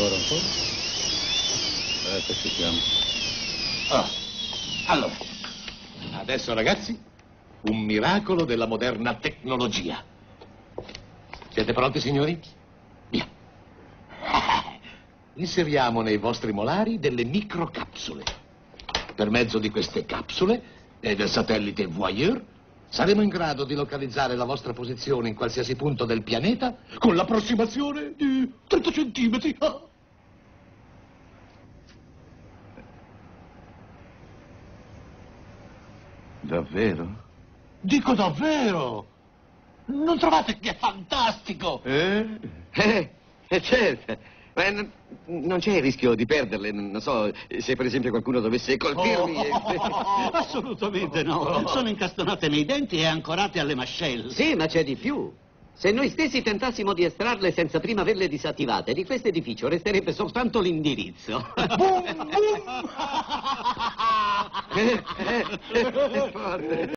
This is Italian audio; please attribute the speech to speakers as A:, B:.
A: Ancora un po'. Ecco, ci siamo.
B: Oh, allora, adesso ragazzi, un miracolo della moderna tecnologia. Siete pronti, signori? Via. Inseriamo nei vostri molari delle microcapsule. Per mezzo di queste capsule e del satellite Voyeur saremo in grado di localizzare la vostra posizione in qualsiasi punto del pianeta con l'approssimazione di 30 centimetri.
A: Davvero?
B: Dico davvero! Non trovate che è fantastico?
A: Eh?
C: Eh, eh, certo. Ma non, c'è il rischio di perderle, non so, se per esempio qualcuno dovesse colpirmi... e-
D: Assolutamente no. Sono incastonate nei denti e ancorate alle mascelle.
C: Sì, ma c'è di più. Se noi stessi tentassimo di estrarle senza prima averle disattivate, di questo edificio resterebbe soltanto l'indirizzo.
B: Boom, boom!
C: Eh, eh, eh, è forte.